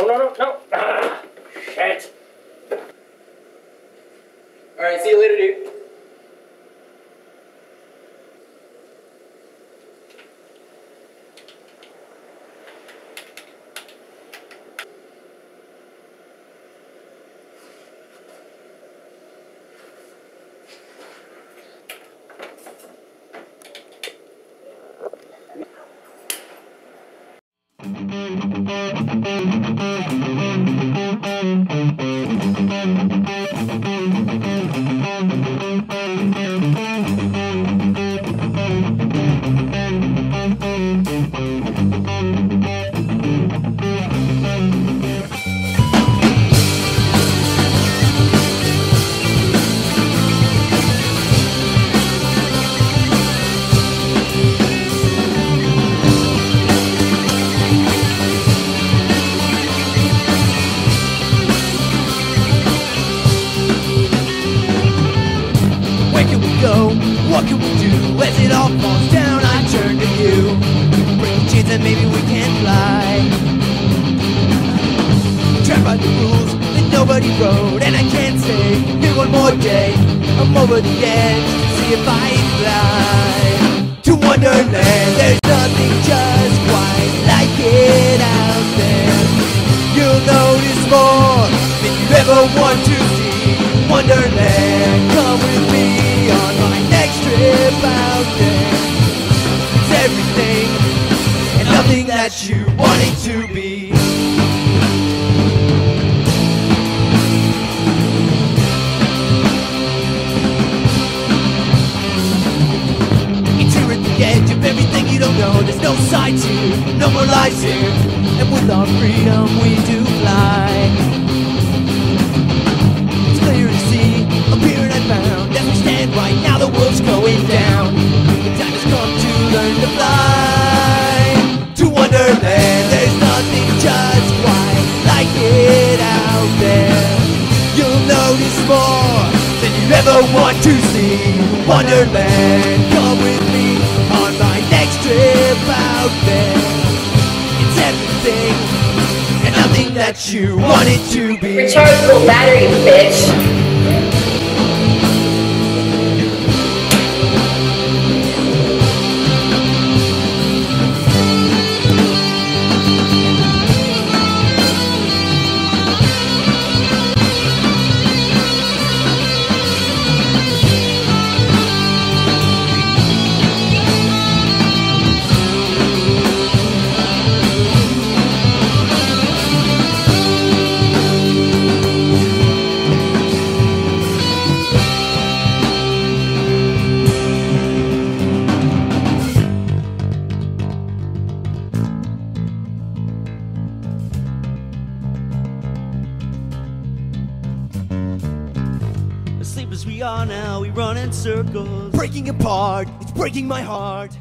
No, no, no, no. Ah, shit. All right, see you later, dude. Where can go? What can we do? As it all falls down, I turn to you. Bring a chance and maybe we can fly. Trapped by the rules that nobody wrote, and I can't stay here one more day. I'm over the edge, see if I fly. To Wonderland, there's nothing just quite like it out there. You'll notice more than you ever want to that you want it to be. Here at the edge of everything you don't know. There's no sides here, no more lies here. And with our freedom, we do more than you ever want to see. Wonderland, come with me on my next trip out there. It's everything and nothing that you want it to be. Rechargeable battery, bitch. As we are now, we run in circles. breaking apart. It's breaking my heart.